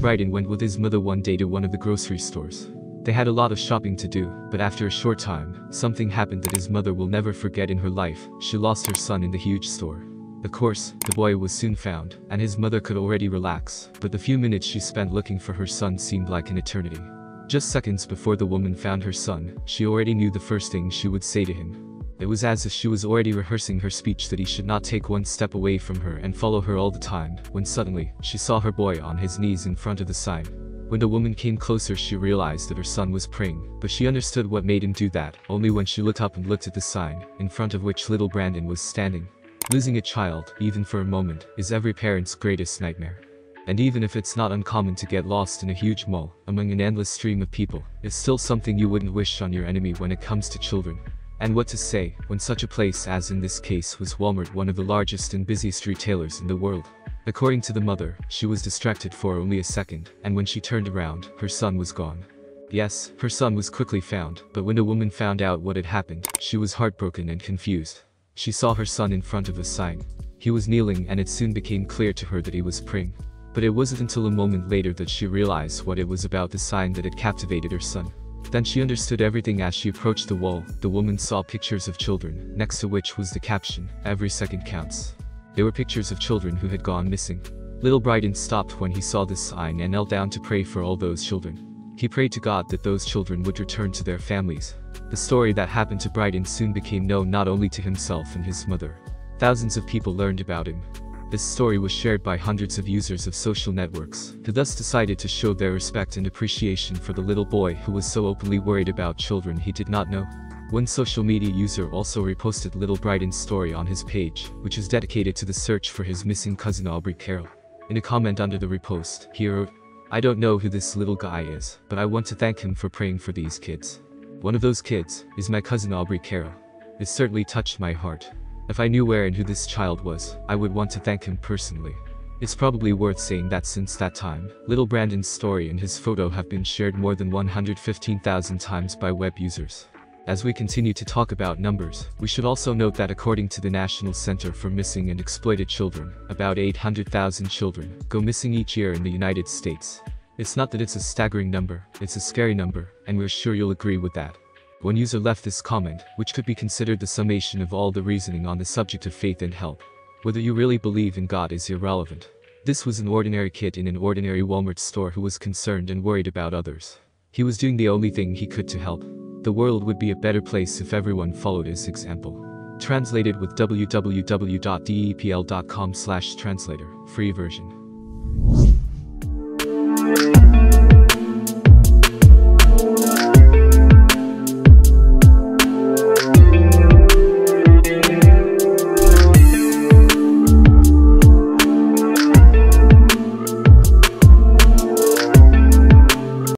Brighton went with his mother one day to one of the grocery stores. They had a lot of shopping to do, but after a short time, something happened that his mother will never forget in her life. She lost her son in the huge store. Of course, the boy was soon found, and his mother could already relax, but the few minutes she spent looking for her son seemed like an eternity. Just seconds before the woman found her son, she already knew the first thing she would say to him. It was as if she was already rehearsing her speech that he should not take one step away from her and follow her all the time, when suddenly, she saw her boy on his knees in front of the sign. When the woman came closer she realized that her son was praying, but she understood what made him do that, only when she looked up and looked at the sign, in front of which little Brandon was standing. Losing a child, even for a moment, is every parent's greatest nightmare. And even if it's not uncommon to get lost in a huge mall, among an endless stream of people, it's still something you wouldn't wish on your enemy when it comes to children. And what to say, when such a place as in this case was Walmart one of the largest and busiest retailers in the world. According to the mother, she was distracted for only a second, and when she turned around, her son was gone. Yes, her son was quickly found, but when the woman found out what had happened, she was heartbroken and confused. She saw her son in front of a sign. He was kneeling and it soon became clear to her that he was praying. But it wasn't until a moment later that she realized what it was about the sign that had captivated her son. Then she understood everything as she approached the wall, the woman saw pictures of children, next to which was the caption, every second counts. There were pictures of children who had gone missing. Little Brighton stopped when he saw this sign and knelt down to pray for all those children. He prayed to God that those children would return to their families. The story that happened to Brighton soon became known not only to himself and his mother. Thousands of people learned about him, this story was shared by hundreds of users of social networks, who thus decided to show their respect and appreciation for the little boy who was so openly worried about children he did not know. One social media user also reposted Little Brighton's story on his page, which is dedicated to the search for his missing cousin Aubrey Carroll. In a comment under the repost, he wrote, I don't know who this little guy is, but I want to thank him for praying for these kids. One of those kids is my cousin Aubrey Carroll. It certainly touched my heart. If I knew where and who this child was, I would want to thank him personally. It's probably worth saying that since that time, little Brandon's story and his photo have been shared more than 115,000 times by web users. As we continue to talk about numbers, we should also note that according to the National Center for Missing and Exploited Children, about 800,000 children go missing each year in the United States. It's not that it's a staggering number, it's a scary number, and we're sure you'll agree with that. One user left this comment, which could be considered the summation of all the reasoning on the subject of faith and help. Whether you really believe in God is irrelevant. This was an ordinary kid in an ordinary Walmart store who was concerned and worried about others. He was doing the only thing he could to help. The world would be a better place if everyone followed his example. Translated with www.deepl.com slash translator, free version.